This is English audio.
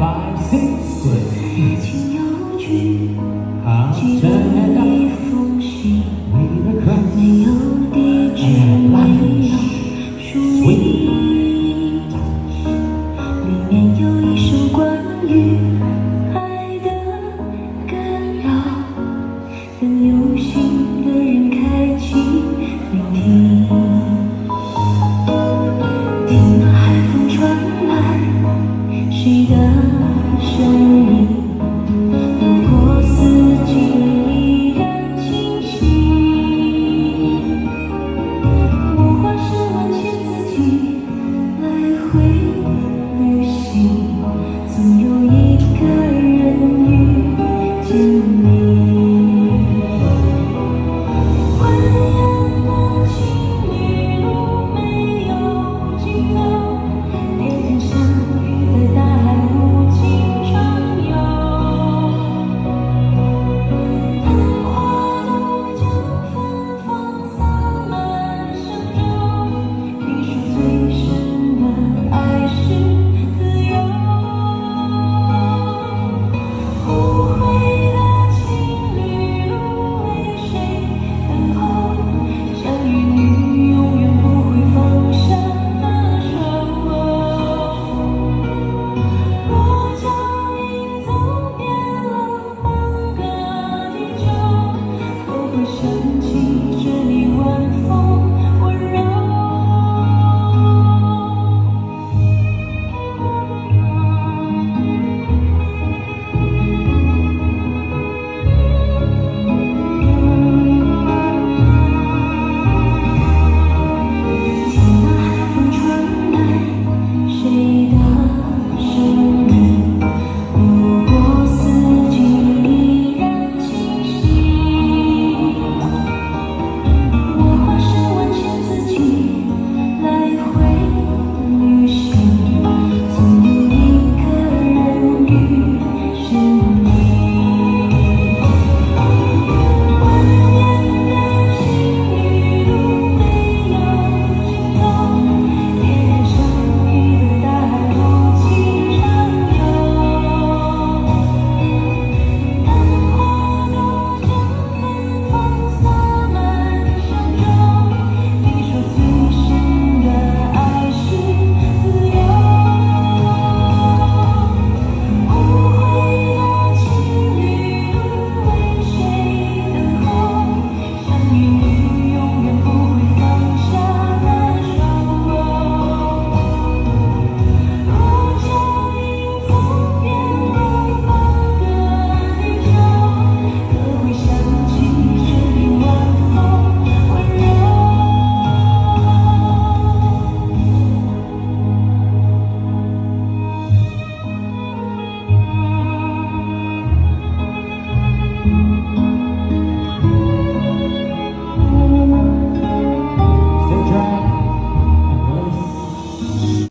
five, six,